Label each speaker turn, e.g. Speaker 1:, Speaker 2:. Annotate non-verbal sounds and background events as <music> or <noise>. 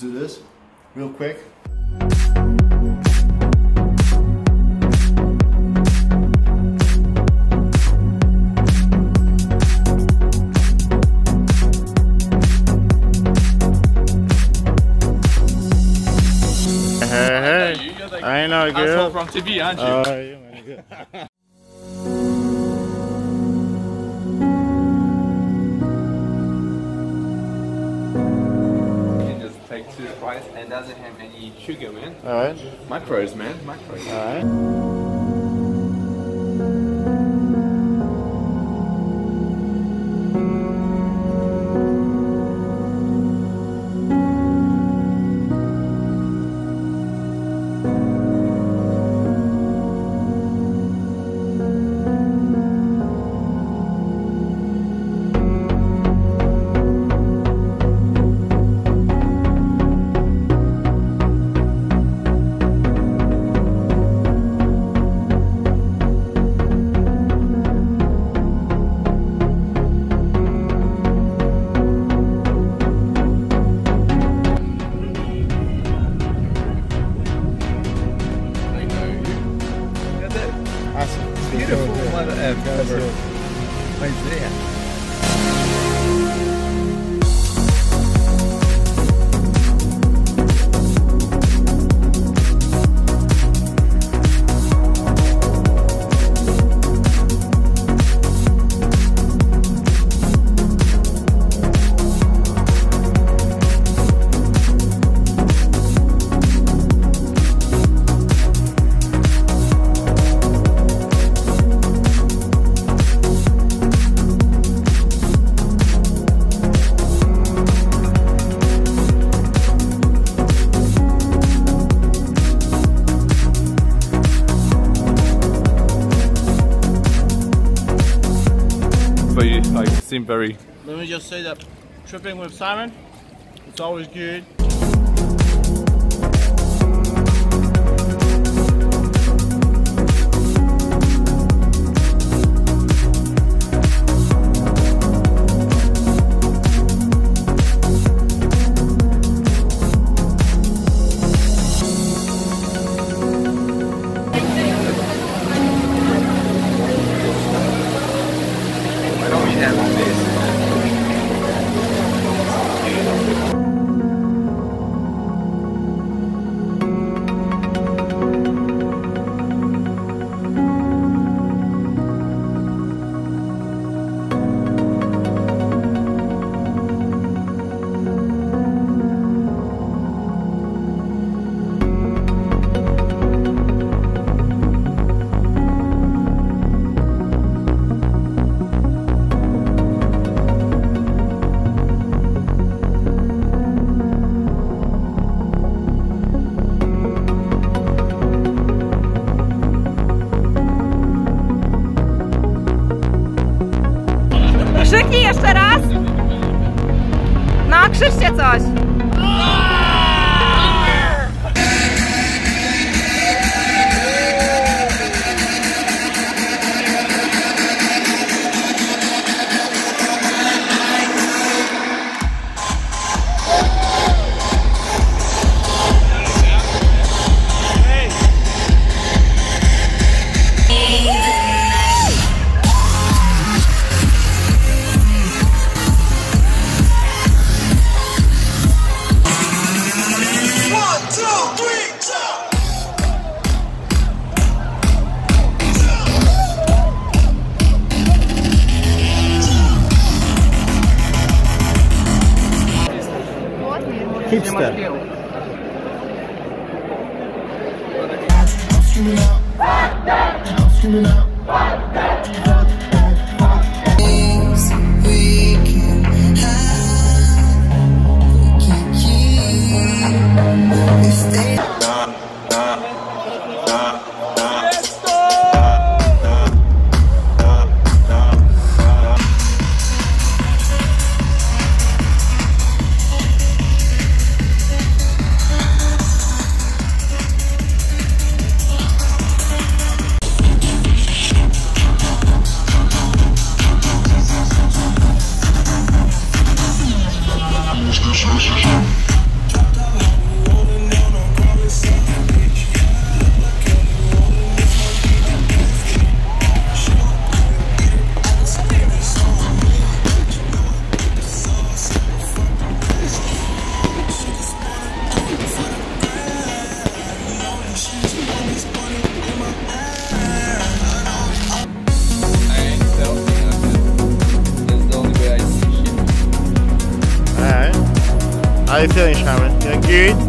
Speaker 1: Let's do this real quick.
Speaker 2: Hey, hey.
Speaker 3: You're like
Speaker 2: I know,
Speaker 3: asshole
Speaker 2: girl.
Speaker 3: from TV, aren't you?
Speaker 2: Oh, yeah, man, <laughs>
Speaker 3: fries and doesn't have any sugar, man.
Speaker 2: Alright,
Speaker 3: Macros, man. Macros.
Speaker 2: alright.
Speaker 3: Beautiful
Speaker 2: Good, good.
Speaker 3: mother
Speaker 2: That's
Speaker 3: But you like seem very
Speaker 2: Let me just say that tripping with Simon, it's always good.
Speaker 4: Jeszcze raz! No, krzyczcie coś!
Speaker 2: Hipster. Fuck that!
Speaker 3: How you feeling, Sherman? Feeling good?